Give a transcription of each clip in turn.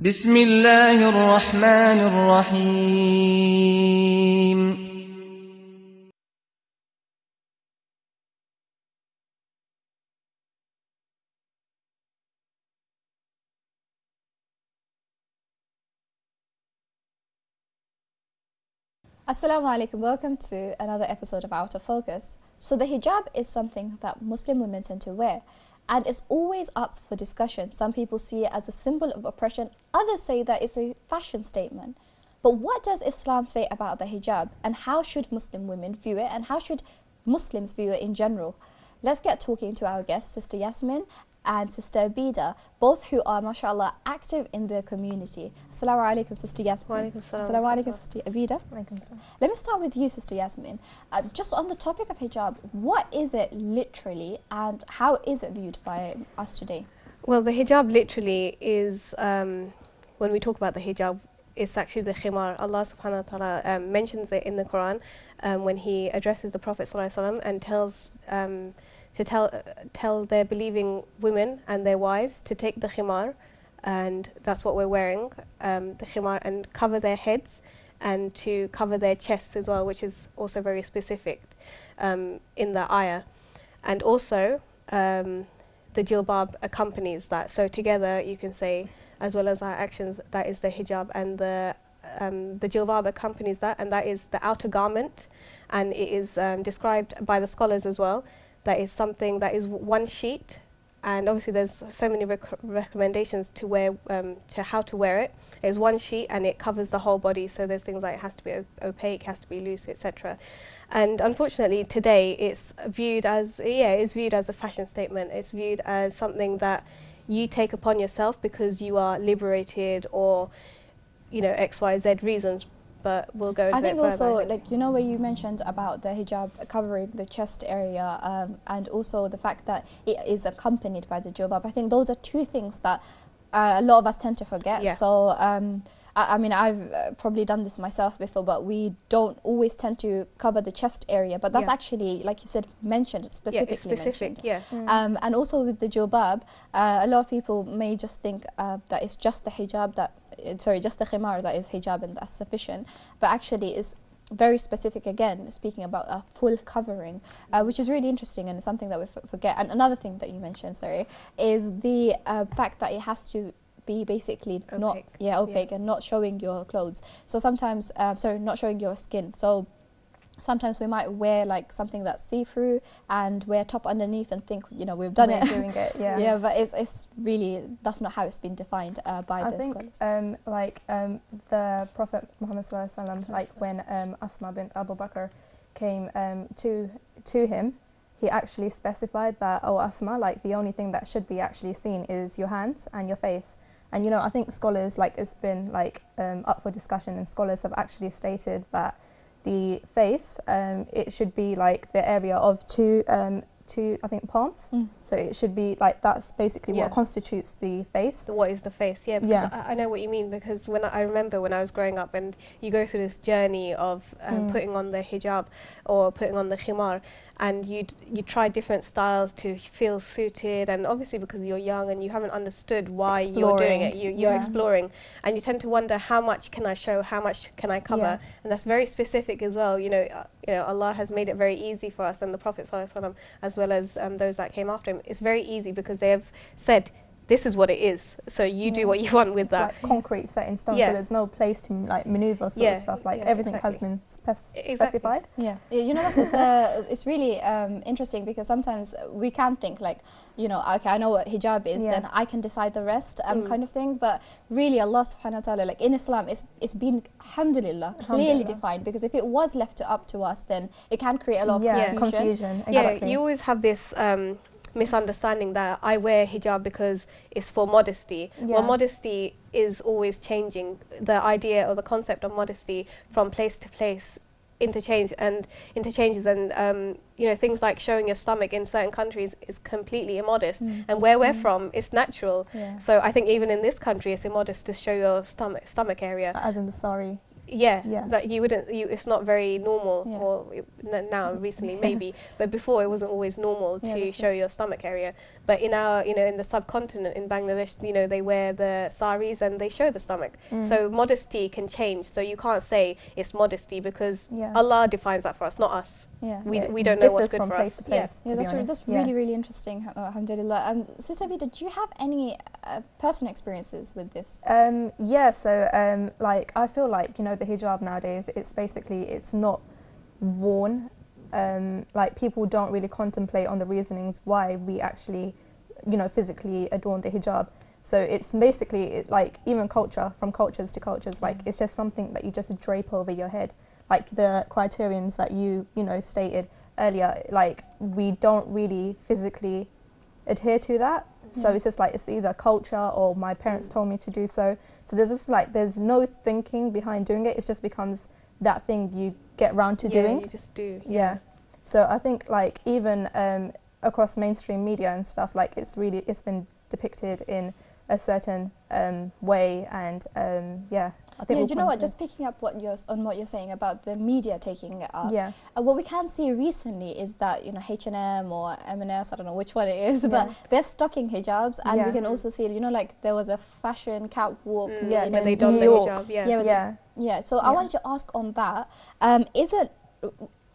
بسم الله الرحمن الرحيم Assalamu alaikum, welcome to another episode of Out of Focus. So, the hijab is something that Muslim women tend to wear and it's always up for discussion. Some people see it as a symbol of oppression, others say that it's a fashion statement. But what does Islam say about the hijab and how should Muslim women view it and how should Muslims view it in general? Let's get talking to our guest, Sister Yasmin, and Sister Abida, both who are, mashallah, active in the community. Assalamu alaikum, Sister Yasmin. Assalamu alaikum, Sister Abida. Let me start with you, Sister Yasmin. Uh, just on the topic of hijab, what is it literally and how is it viewed by us today? Well, the hijab literally is, um, when we talk about the hijab, it's actually the khimar. Allah subhanahu wa ta'ala um, mentions it in the Quran um, when He addresses the Prophet and tells um, to tell, uh, tell their believing women and their wives to take the khimar, and that's what we're wearing, um, the khimar, and cover their heads and to cover their chests as well, which is also very specific um, in the ayah. And also, um, the jilbab accompanies that. So together, you can say, as well as our actions, that is the hijab, and the um, the jilbab accompanies that, and that is the outer garment, and it is um, described by the scholars as well that is something that is one sheet and obviously there's so many rec recommendations to wear um, to how to wear it. It's one sheet and it covers the whole body so there's things like it has to be opaque, has to be loose, etc. And unfortunately today it's viewed as yeah, it's viewed as a fashion statement. It's viewed as something that you take upon yourself because you are liberated or you know X Y Z reasons but we'll go I think also, like, you know, where you mentioned about the hijab covering the chest area um, and also the fact that it is accompanied by the jilbab, I think those are two things that uh, a lot of us tend to forget. Yeah. So, um, I, I, mean, I've uh, probably done this myself before, but we don't always tend to cover the chest area. But that's yeah. actually, like you said, mentioned specifically. Yeah, specific, mentioned. yeah. Mm. Um, and also with the jilbab, uh, a lot of people may just think uh, that it's just the hijab that, uh, sorry, just the khimar that is hijab and that's sufficient. But actually, it's very specific again, speaking about a full covering, uh, which is really interesting and something that we forget. And another thing that you mentioned, sorry, is the uh, fact that it has to be basically opaque. not yeah opaque yeah. and not showing your clothes. So sometimes, um, sorry, not showing your skin. So sometimes we might wear like something that's see-through and wear top underneath and think you know we've done we're it doing it yeah yeah but it's, it's really that's not how it's been defined uh, by I the think scholars um, like um, the prophet Muhammad sallam, like when um, Asma bint Abu Bakr came um, to to him he actually specified that oh Asma like the only thing that should be actually seen is your hands and your face and you know, I think scholars like it's been like um, up for discussion, and scholars have actually stated that the face um, it should be like the area of two um, two I think palms. Mm. So it should be like that's basically yeah. what constitutes the face. What is the face? Yeah, because yeah. I, I, know what you mean because when I, I, remember when I was growing up and you go through this journey of um, mm. putting on the hijab or putting on the khimar and you you try different styles to feel suited and obviously because you're young and you haven't understood why exploring. you're doing it you, you're yeah. exploring and you tend to wonder how much can I show how much can I cover yeah. and that's very specific as well you know uh, you know Allah has made it very easy for us and the Prophet as well as um, those that came after him it's very easy because they have said this is what it is. So you yeah. do what you want with it's that. Like concrete set in stone. Yeah. So there's no place to like maneuver sort yeah. of stuff. Like everything exactly. has been spec exactly. specified. Yeah. You know, that's the, it's really um, interesting because sometimes we can think like, you know, okay, I know what hijab is, then I can decide the rest, um, mm. kind of thing. But really, Allah Subhanahu wa Taala, like in Islam, it's it's been, alhamdulillah, clearly defined. Because if it was left to up to us, then it can create a lot of confusion. confusion. Exactly. Yeah, you always have this. Um, misunderstanding that I wear hijab because it's for modesty. Yeah. Well, modesty is always changing. The idea or the concept of modesty from place to place interchange and interchanges and um, you know things like showing your stomach in certain countries is completely immodest mm. and where we're mm. from it's natural yeah. so I think even in this country it's immodest to show your stomach stomach area as in the sari yeah, Yeah. that you wouldn't you it's not very normal Yeah. or it- now recently maybe but before it wasn't always normal to show your stomach area but in our you know in the subcontinent in Bangladesh you know they wear the saris and they show the stomach Mm. so modesty can change so you can't say it's modesty because Yeah. Allah defines that for us not us Yeah. we, Yeah, we don't know what's good for place us to place. Yeah, be that's, re- that's Yeah. really, really interesting. uh, Alhamdulillah. Um, Sister Vida, did you have any uh, personal experiences with this? Um, yeah, so um, like I feel like you know the hijab nowadays. It's basically it's not worn. Um, like people don't really contemplate on the reasonings why we actually, you know, physically adorn the hijab. So it's basically it, like even culture from cultures to cultures. Like Mm. it's just something that you just drape over your head. Like the criterions that you you know stated earlier. Like we don't really physically adhere to that. So Yeah. it's just like it's either culture or my parents Mm. told me to do so. So there's just like there's no thinking behind doing it. It just becomes that thing you get round to yeah, doing. you just do Yeah. So I think like even um, across mainstream media and stuff, like it's really it's been depicted in a certain um, way, and um, yeah. Yeah, do you know what? come Just picking up what you're on what you're saying about the media taking it up. yeah, Uh, what we can see recently is that you know H and M or M&S, I don't know which one it is, but they're stocking hijabs, and we can also see you know like there was a fashion catwalk. Mm, Yeah, but they in don New the York. hijab yeah, Yeah, with the- yeah. Yeah, so I wanted to ask on that. Um, is it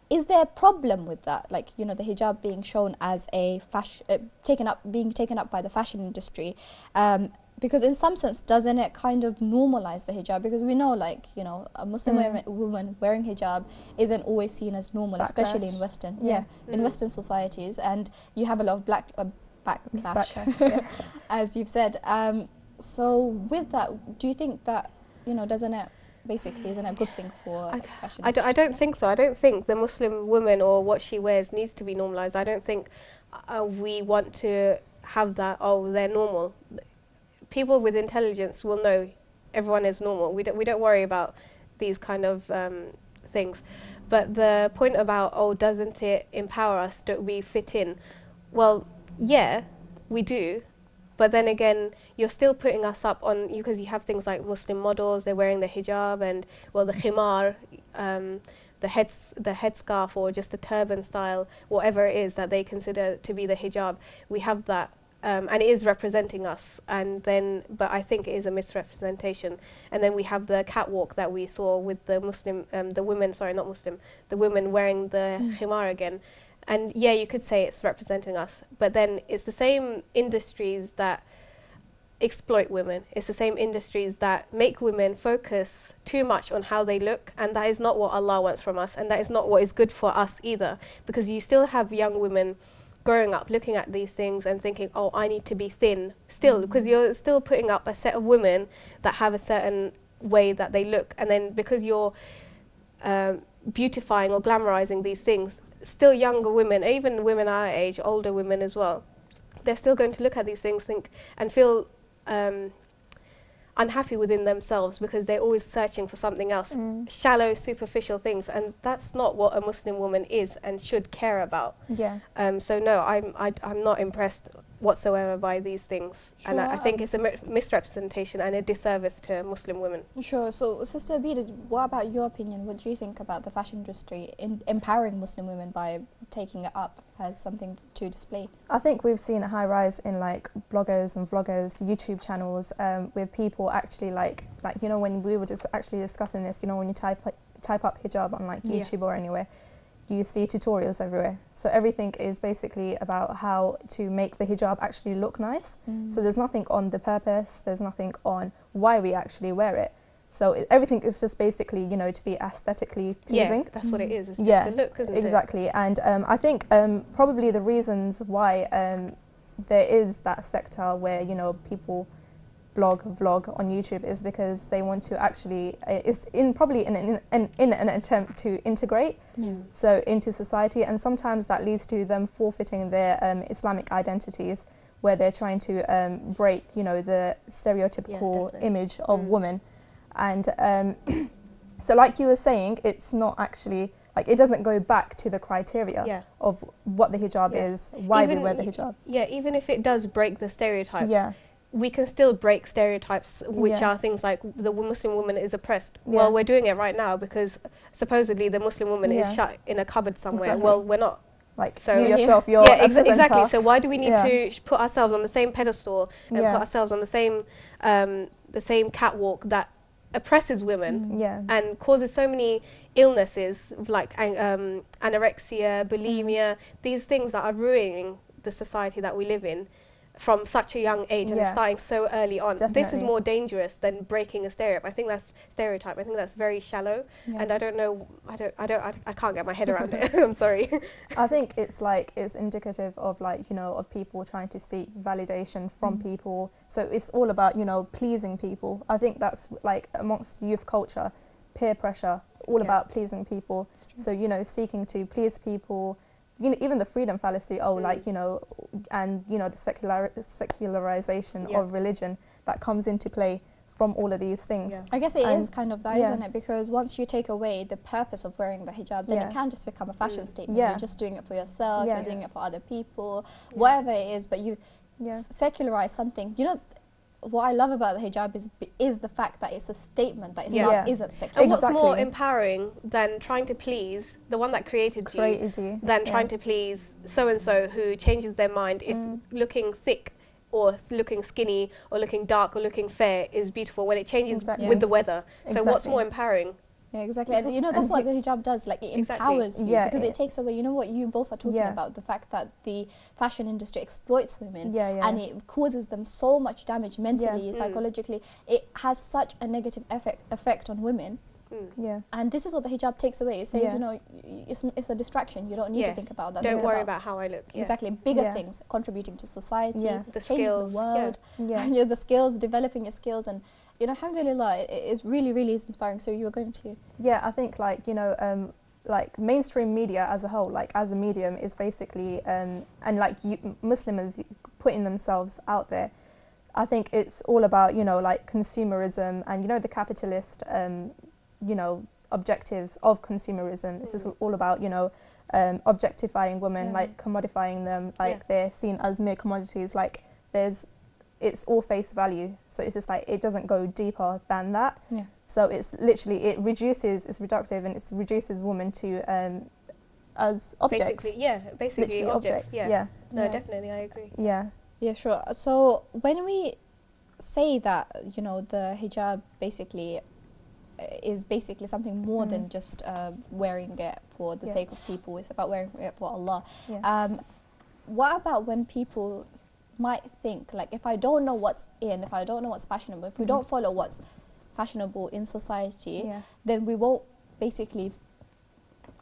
is there a problem with that? Like you know, the hijab being shown as a fashion, uh, taken up, being taken up by the fashion industry, um, because in some sense, doesn't it kind of normalize the hijab? Because we know, like you know, a Muslim Mm. woman, wearing hijab isn't always seen as normal, especially in Western, Yeah. yeah, in Mm. Western societies, and you have a lot of black uh, backlash, Backlash, yeah. as you've said. Um, so with that, do you think that you know, doesn't it basically isn't it a good thing for I- fashion? I, do, I don't think so. I don't think the Muslim woman or what she wears needs to be normalized. I don't think uh, we want to have that, oh, they're normal. People with intelligence will know everyone is normal. We don't, we don't worry about these kind of um, things. But the point about, oh, doesn't it empower us? Don't we fit in? Well, yeah, we do. But then again, you're still putting us up on because you have things like Muslim models. They're wearing the hijab and well, the khimar, um, the heads, the headscarf, or just the turban style, whatever it is that they consider to be the hijab. We have that, um, and it is representing us. And then, but I think it is a misrepresentation. And then we have the catwalk that we saw with the Muslim, um, the women. Sorry, not Muslim. The women wearing the Mm. khimar again. And yeah, you could say it's representing us, but then it's the same industries that exploit women. It's the same industries that make women focus too much on how they look, and that is not what Allah wants from us, and that is not what is good for us either. Because you still have young women growing up looking at these things and thinking, oh, I need to be thin still, because you're still putting up a set of women that have a certain way that they look, and then because you're um, beautifying or glamorizing these things, still younger women, even women our age, older women as well, they're still going to look at these things think and feel um, unhappy within themselves because they're always searching for something else, Mm. shallow, superficial things, and that's not what a Muslim woman is and should care about. Yeah. Um, so no, I'm I, I'm not impressed whatsoever by these things, and I, I think um, it's a misrepresentation and a disservice to Muslim women. Sure. So, Sister Abida, what about your opinion? What do you think about the fashion industry in empowering Muslim women by taking it up as something to display? I think we've seen a high rise in like bloggers and vloggers, YouTube channels, um, with people actually like like you know when we were just actually discussing this, you know when you type like, type up hijab on like Yeah. YouTube or anywhere, you see tutorials everywhere. So everything is basically about how to make the hijab actually look nice. So there's nothing on the purpose. There's nothing on why we actually wear it. So it, everything is just basically you know to be aesthetically pleasing. Yeah, that's what it Mm. is. It's just Yeah, the look, isn't it? Exactly, and um, I think um, probably the reasons why um, there is that sector where you know people blog, vlog on YouTube is because they want to actually uh, it's in probably in an, in, in an attempt to integrate Yeah. so into society, and sometimes that leads to them forfeiting their um, Islamic identities, where they're trying to um, break you know the stereotypical definitely. image of Mm. women, and um, so like you were saying, it's not actually like it doesn't go back to the criteria Yeah. of what the hijab Yeah. is, why we wear the hijab. Yeah, even if it does break the stereotypes, Yeah, we can still break stereotypes, which Yeah. are things like the Muslim woman is oppressed. Yeah. Well, we're doing it right now because supposedly the Muslim woman is Yeah. shut in a cupboard somewhere. Exactly. Well, we're not. Like So- you yourself, you're yeah, exa- exactly. So why do we need to sh- put ourselves on the same pedestal and put ourselves on the same um, the same catwalk that oppresses women? Mm. yeah, and causes so many illnesses like an- um, anorexia, bulimia, these things that are ruining the society that we live in from such a young age and Yeah. starting so early on. This is more dangerous than breaking a stereotype. I think that's stereotype. I think that's very shallow, Yeah. and I don't know. I don't. I don't. I, I can't get my head around it. I'm sorry. I think it's like it's indicative of like you know of people trying to seek validation from Mm. people. So it's all about you know pleasing people. I think that's like amongst youth culture, peer pressure, all Yeah. about pleasing people. So you know seeking to please people. You know, even the freedom fallacy. Oh, Mm. like you know, and you know the secular secularization Yeah. of religion that comes into play from all of these things. Yeah. I guess it is And- kind of that, yeah. not it? Because once you take away the purpose of wearing the hijab, then Yeah. it can just become a fashion Mm. statement. Yeah. You're just doing it for yourself, Yeah. you're doing it for other people, Yeah. whatever it is, but you Yeah. s- secularize something. You know, what I love about the hijab is is the fact that it's a statement that Islam Yeah. isn't And secular. what's more empowering than trying to please the one that created you? Created you. than Yeah. trying to please so and so who changes their mind if Mm. looking thick or th- looking skinny or looking dark or looking fair is beautiful when it changes Exactly. with the weather. So what's more empowering? Yeah, exactly. And you know, that's what the hijab does. Like, it Exactly. empowers you Yeah, because it- it takes away, you know, what you both are talking Yeah. about the fact that the fashion industry exploits women. Yeah, yeah. and it causes them so much damage mentally, Mm. psychologically. It has such a negative effect effect on women, Mm. yeah. and this is what the hijab takes away. It says, Yeah. you know, it's, it's a distraction. You don't need Yeah. to think about that. Don't Think worry about how I look. Yeah. exactly bigger Yeah. things contributing to society, Yeah. The changing skills, the world, Yeah. yeah, the skills, developing your skills, and you know, alhamdulillah, it, it's really, really is inspiring. So you were going to, Yeah, I think like you know, um, like mainstream media as a whole, like as a medium, is basically um, and like you, Muslims putting themselves out there. I think it's all about you know like consumerism and you know the capitalist um, you know objectives of consumerism. This is Mm. all about you know um, objectifying women, Yeah. like commodifying them, like Yeah. they're seen as mere commodities. Like there's, it's all face value. So it's just like it doesn't go deeper than that. yeah, So it's literally it reduces it's reductive and it reduces women to um, as objects. Basically, yeah. Basically, Literally objects. Yeah. yeah, No, Yeah. definitely, I agree. yeah, yeah, sure. So when we say that, you know, the hijab basically uh, is basically something more Mm. than just uh, wearing it for the Yeah. sake of people. It's about wearing it for Allah. yeah, Um, what about when people might think like, if I don't know what's in, if I don't know what's fashionable, if we Mhm. don't follow what's fashionable in society, yeah, then we won't basically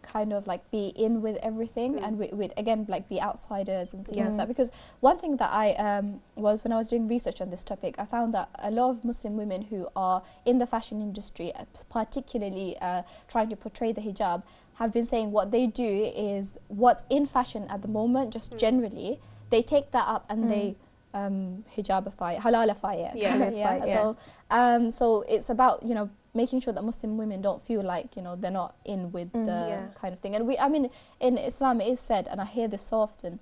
kind of like be in with everything Mm. and we would again like be outsiders and things Yeah. like that because one thing that i um, was when i was doing research on this topic i found that a lot of muslim women who are in the fashion industry uh, particularly uh, trying to portray the hijab have been saying what they do is what's in fashion at the moment just Mm. generally they take that up and Mm. they um, hijabify it halalify it Yeah. Halalify it, yeah. so um, so it's about you know making sure that Muslim women don't feel like you know they're not in with Mm. the Yeah. kind of thing. And we, I mean, in Islam it is said, and I hear this so often,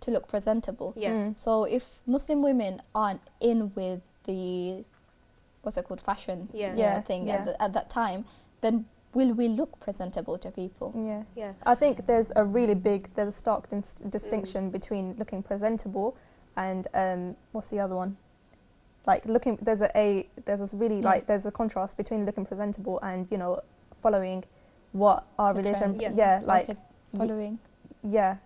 to look presentable. Yeah. Mm. So if Muslim women aren't in with the what's it called fashion Yeah. you Yeah, thing yeah. At, the, at that time, then will we look presentable to people? yeah. Yeah. I think there's a really big there's a stark dis- Mm. distinction between looking presentable and um, what's the other one? Like looking there's a, a there's this really Yeah. like there's a contrast between looking presentable and you know following what our The religion trend. yeah, like Okay, following. yeah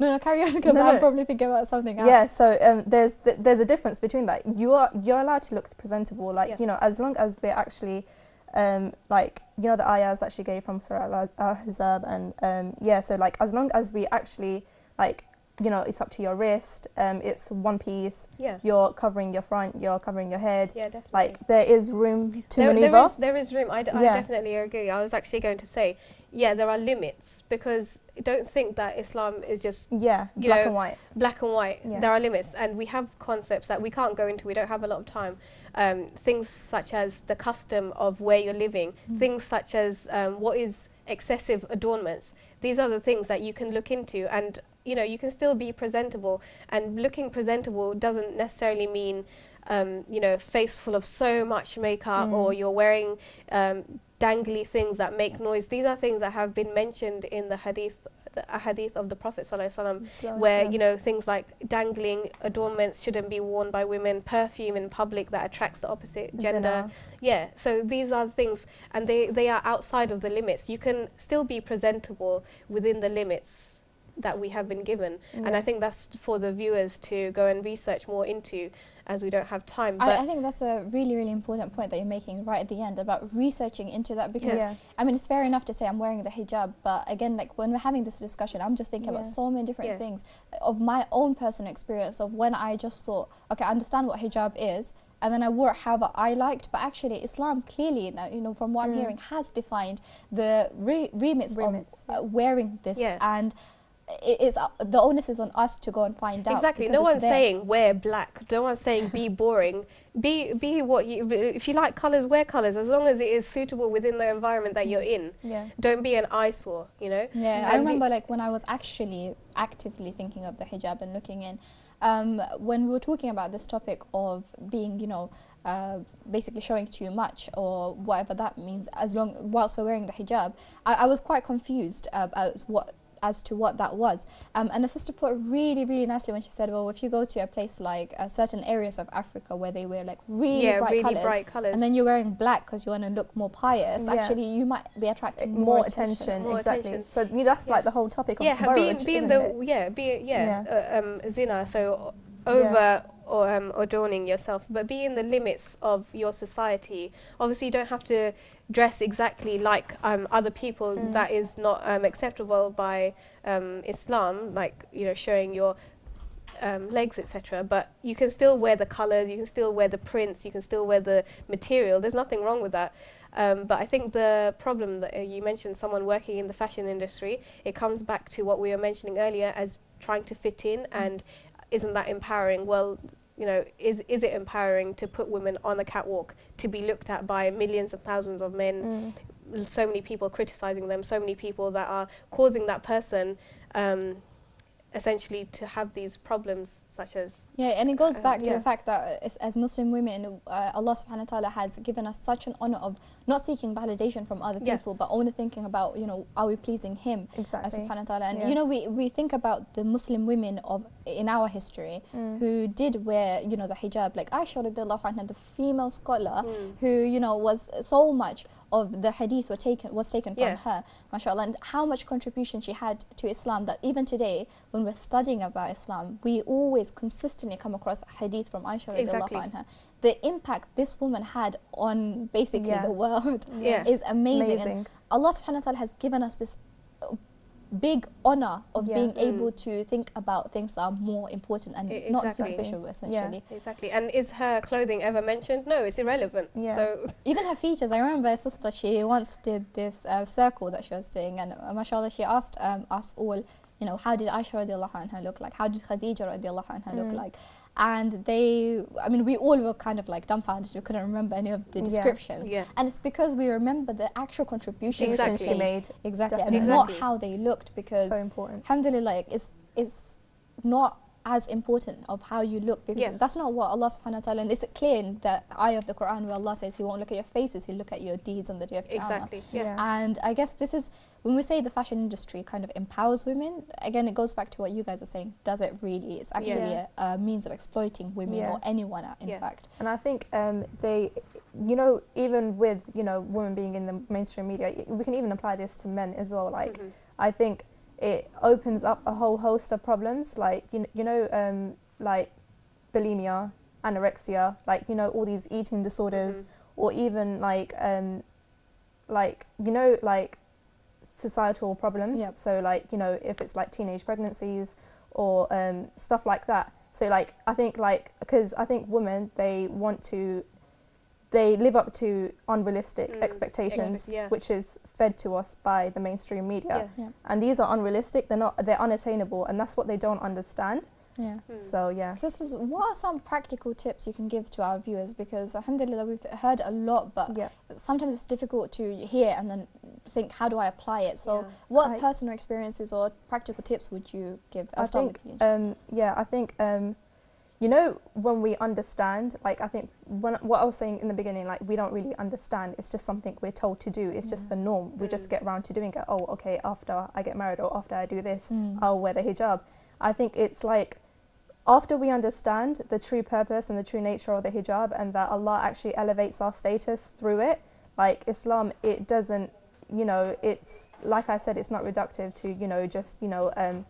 No, no, carry on because No, I'm no. probably thinking about something else. Yeah, so um, there's th- there's a difference between that. You are you're allowed to look presentable, like Yeah. you know, as long as we're actually, um, like you know, the ayahs that she gave from Surah Al Ahzab, and um, yeah, so like as long as we actually like, you know, it's up to your wrist, um, it's one piece. Yeah. You're covering your front, you're covering your head. Yeah, definitely. Like there is room to there, maneuver. there is there is room. I, d- I Yeah. definitely agree. I was actually going to say, yeah, there are limits because don't think that Islam is just yeah, you black know, and white. black and white. Yeah. There are limits, and we have concepts that we can't go into. We don't have a lot of time. Um, things such as the custom of where you're living, Mm. things such as um, what is excessive adornments. These are the things that you can look into, and you know you can still be presentable. And looking presentable doesn't necessarily mean um, you know, face full of so much makeup, Mm. or you're wearing um, dangly things that make noise. These are things that have been mentioned in the hadith, the hadith of the Prophet sallallahu alaihi wasallam where you know things like dangling adornments shouldn't be worn by women, perfume in public that attracts the opposite gender. Zina. Yeah, so these are things, and they they are outside of the limits. You can still be presentable within the limits that we have been given, and I think that's for the viewers to go and research more into, as we don't have time. But I, I think that's a really, really important point that you're making right at the end about researching into that because yeah. I mean, it's fair enough to say I'm wearing the hijab, but again, like when we're having this discussion, I'm just thinking about so many different Yeah. things of my own personal experience of when I just thought, okay, I understand what hijab is, and then I wore it however I liked. But actually, Islam clearly, now, you know, from what I'm Mm. hearing, has defined the re- remits, Remits, of uh, wearing this, Yeah. and it is uh, the onus is on us to go and find out. Exactly. No one's there. saying wear black. No one's saying be boring. Be be what you. If you like colors, wear colors. As long as it is suitable within the environment that you're in. Yeah. Don't be an eyesore. You know. Yeah, I And the- remember like when I was actually actively thinking of the hijab and looking in, um, when we were talking about this topic of being, you know, uh, basically showing too much or whatever that means, as long whilst we're wearing the hijab, I, I was quite confused uh, as what as to what that was. Um, and the sister put really, really nicely when she said, well, if you go to a place like uh, certain areas of Africa where they wear like really yeah, bright really colors, bright colors. and then you're wearing black because you want to look more pious, Yeah. actually you might be attracting more, more, attention, More exactly. attention. So you- that's Yeah. like the whole topic of yeah, ha- being being the it? yeah, be yeah, Uh, um, zina. So. Over or um, adorning yourself, but be in the limits of your society. Obviously, you don't have to dress exactly like um, other people. Mm. That is not um, acceptable by um, Islam. Like you know, showing your um, legs, etc. But you can still wear the colors. You can still wear the prints. You can still wear the material. There's nothing wrong with that. Um, but I think the problem that uh, you mentioned, someone working in the fashion industry, it comes back to what we were mentioning earlier as trying to fit in, and isn't that empowering? Well, you know, is is it empowering to put women on a catwalk to be looked at by millions and thousands of men? Mm. So many people criticizing them, so many people that are causing that person. Um, essentially to have these problems such as Yeah, and it goes Um, back to yeah. the fact that as, as Muslim women, uh, Allah subhanahu wa ta'ala has given us such an honor of not seeking validation from other Yeah. people, but only thinking about, you know, are we pleasing Him Exactly. subhanahu wa ta'ala. And, Yeah. you know, we, we think about the Muslim women of in our history Mm. who did wear, you know, the hijab, like Aisha radiallahu anha, the female scholar Mm. who, you know, was so much of the hadith were taken was taken from her, mashallah, and how much contribution she had to Islam that even today, when we're studying about Islam, we always consistently come across hadith from Aisha Exactly. anha. The impact this woman had on basically Yeah. the world Yeah. is amazing. And Amazing. Allah subhanahu wa ta'ala has given us this big honor of Yeah. being Mm. able to think about things that are more important and E- not exactly. superficial essentially. exactly and is her clothing ever mentioned no it's irrelevant Yeah. so Even her features, I remember a sister, she once did this uh, circle that she was doing, and uh, mashallah, she asked um, us all, you know, how did Aisha radiallahu anha look like? How did Khadija radiallahu anha look Mm. like? And they, I mean, we all were kind of like dumbfounded. We couldn't remember any of the descriptions. yeah And it's because we remember the actual contribution Exactly. she made. Exactly. Definitely. And not how they looked because So important. alhamdulillah like it's it's not as important of how you look because Yeah. that's not what Allah subhanahu wa ta'ala and it's clear in the ayah of the Quran where Allah says he won't look at your faces he'll look at your deeds on the day of Qiyamah exactly yeah, Yeah. and I guess this is when we say the fashion industry kind of empowers women again it goes back to what you guys are saying does it really it's actually Yeah. a, a means of exploiting women Yeah. or anyone uh, in Yeah. fact And I think um, they, you know, even with you know women being in the mainstream media, we can even apply this to men as well. Like Mhm. I think it opens up a whole host of problems, like you you know, um, like bulimia, anorexia, like you know all these eating disorders, Mhm. or even like um, like you know like societal problems. Yep. So like you know if it's like teenage pregnancies or um, stuff like that. So like I think like because I think women they want to they live up to unrealistic Mm, expectations expect- yeah. which is fed to us by the mainstream media yeah yeah and these are unrealistic they're not they're unattainable and that's what they don't understand yeah Mm. so yeah Sisters, what are some practical tips you can give to our viewers? Because alhamdulillah, we've heard a lot, but yeah sometimes it's difficult to hear and then think, how do I apply it? So, Yeah. what I- personal experiences or practical tips would you give? I'll I think you. um, yeah I think um, you know when we understand like i think when, what i was saying in the beginning like we don't really understand it's just something we're told to do it's just the norm we just Mm. get around to doing it oh okay after i get married or after i do this Mm. i'll wear the hijab i think it's like after we understand the true purpose and the true nature of the hijab and that allah actually elevates our status through it like islam it doesn't you know it's like i said it's not reductive to you know just you know um,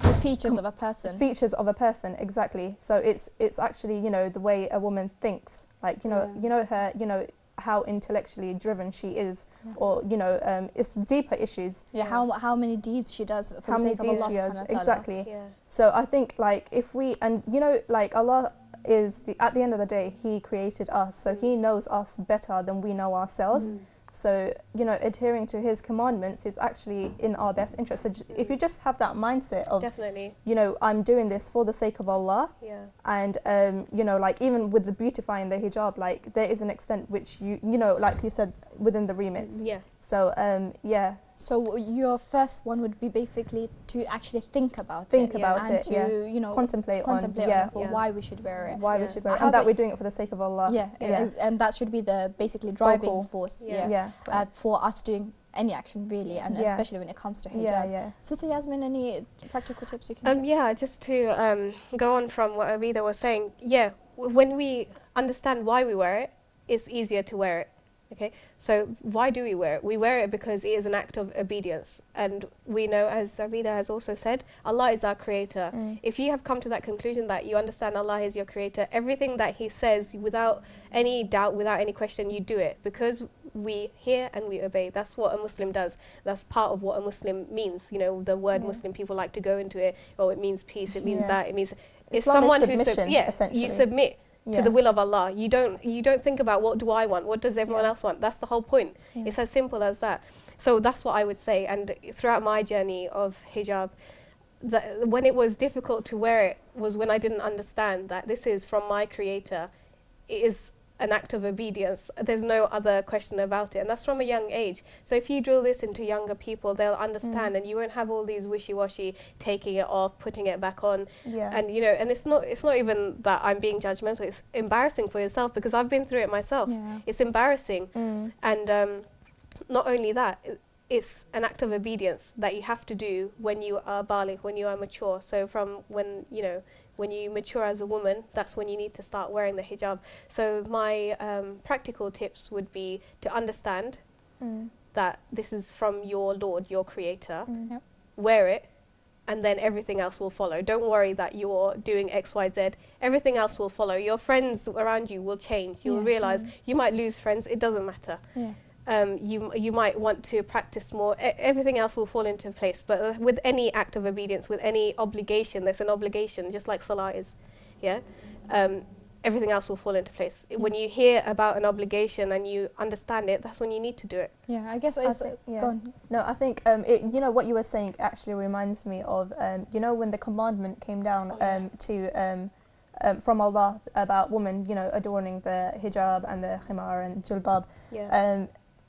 the features of a person. features of a person exactly so it's it's actually you know the way a woman thinks like you know Yeah. you know her you know how intellectually driven she is Yeah. or you know um, it's deeper issues yeah, Yeah. how how many deeds she does for how the many sake of deeds Allah she has subhanahu wa ta'ala. exactly Yeah. so i think like if we and you know like allah is the at the end of the day he created us so he knows us better than we know ourselves Mm. So you know adhering to his commandments is actually in our best interest so j- if you just have that mindset of Definitely. you know i'm doing this for the sake of allah Yeah. and um, you know like even with the beautifying the hijab like there is an extent which you you know like you said within the remits Yeah. so um, yeah So your first one would be basically to actually think about think it Yeah. about and it to yeah you know contemplate, contemplate on on, yeah it or Yeah. why we should wear it. why we should wear it and that we're doing it for the sake of allah Yeah, it Yeah. and that should be the basically driving Focal. force. Yeah. Yeah, yeah Uh, for us doing any action really, and Yeah. especially when it comes to hijab. yeah yeah Sister Yasmin, any practical tips you can? Um, give? yeah, just to um, go on from what Abida was saying, yeah, w- when we understand why we wear it, it's easier to wear it. Okay, so why do we wear it? We wear it because it is an act of obedience, and we know, as Abida has also said, Allah is our creator. Mm. If you have come to that conclusion that you understand Allah is your creator, everything that He says, without any doubt, without any question, you do it because we hear and we obey. That's what a Muslim does. That's part of what a Muslim means. You know, the word Yeah. Muslim, people like to go into it. Oh, it means peace. It means Yeah. that. It means it's someone who sub- yeah, essentially. you submit yeah to the will of Allah. You don't you don't think about what do I want? What does everyone Yeah. else want? That's the whole point. Yeah. It's as simple as that. So that's what I would say. And throughout my journey of hijab, the, when it was difficult to wear it was when I didn't understand that this is from my creator. It is an act of obedience. There's no other question about it. And that's from a young age. So if you drill this into younger people, they'll understand Mm. and you won't have all these wishy-washy taking it off, putting it back on. yeah And you know, and it's not it's not even that I'm being judgmental. It's embarrassing for yourself because I've been through it myself. Yeah. It's embarrassing. Mm. And um, not only that, it's an act of obedience that you have to do when you are baligh, when you are mature. So from when you know when you mature as a woman, that's when you need to start wearing the hijab. So my um, practical tips would be to understand Mm. that this is from your Lord, your Creator. Mm. Yep. Wear it. And then everything else will follow. Don't worry that you're doing X, Y, Z. Everything else will follow. Your friends around you will change. You'll Yeah. realize you might lose friends. It doesn't matter Yeah. Um, you you might want to practice more. E- everything else will fall into place. But uh, with any act of obedience, with any obligation, there's an obligation, just like salah is, yeah. Um, everything else will fall into place. When you hear about an obligation and you understand it, that's when you need to do it. Yeah, I guess I it's think- yeah. go on. No, I think um, it, you know what you were saying actually reminds me of um, you know when the commandment came down Oh, yeah. um, to um, um, from Allah about women you know adorning the hijab and the khimar and julbab. Yeah.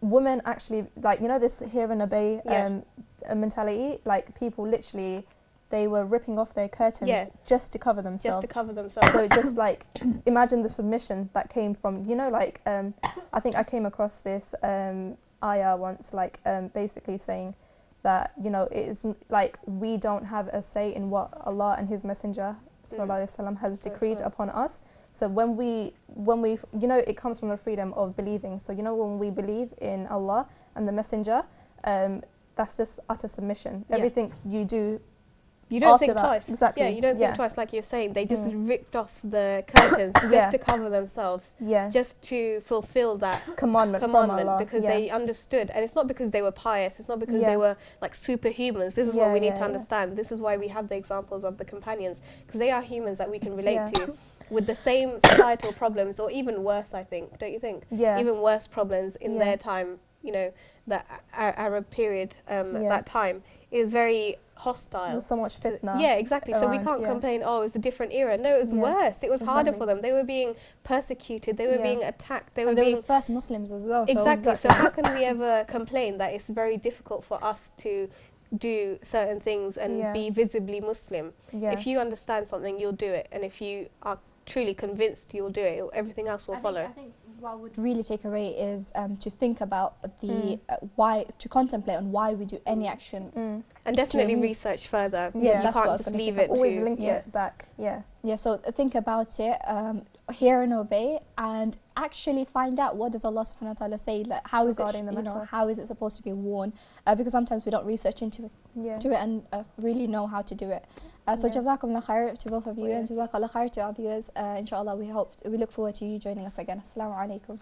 Women actually like you know this hear and obey Yeah. um, uh, mentality. Like people literally, they were ripping off their curtains Yeah. just to cover themselves. just to cover themselves. so just like imagine the submission that came from you know like um, I think I came across this um, ayah once like um, basically saying that you know it is like we don't have a say in what Allah and His Messenger sallallahu alaihi wasallam has Sallallahu decreed upon us. So when we when we you know it comes from the freedom of believing. So you know when we believe in Allah and the Messenger, um, that's just utter submission. Yeah. Everything you do you don't think that, twice. exactly, Yeah, you don't yeah. think twice, like you're saying. They just Mm. ripped off the curtains just Yeah. to cover themselves, yeah just to fulfill that commandment, commandment from Allah. because they understood and it's not because they were pious it's not because they were like superhumans this is what we need to understand this is why we have the examples of the companions because they are humans that we can relate to with the same societal problems or even worse i think don't you think yeah. even worse problems in Yeah. their time you know the A- arab period um, at Yeah. that time is very hostile There's so much fitna. Yeah, exactly. so we can't yeah. complain, oh, it's a different era. No, it was Yeah, worse. It was harder for them. They were being persecuted. They were Yeah. being attacked. They were they being were the first Muslims as well. So Exactly. So how can we ever complain that it's very difficult for us to do certain things and be visibly Muslim. Yeah. If you understand something, you'll do it, and if you are truly convinced, you'll do it. Everything else will I follow. Think, I think what would really take away is um, to think about the Mm. uh, why, to contemplate on why we do any Mm. action. Mm. and definitely research further. Yeah, you can't just leave it. Always to link yeah. it back. Yeah. Yeah, so think about it, um, hear and obey, and actually find out what does Allah Subhanahu wa Taala say. Like how is Regarding it, you know, how is it supposed to be worn? Uh, because sometimes we don't research into it, Yeah. to it and uh, really know how to do it. Uh, so Yeah. jazakumullah khair to both of you, Yeah. and jazakallah khair to our viewers. Uh, inshallah, we hope we look forward to you joining us again. Assalamu alaikum.